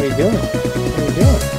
How you doing? How you doing?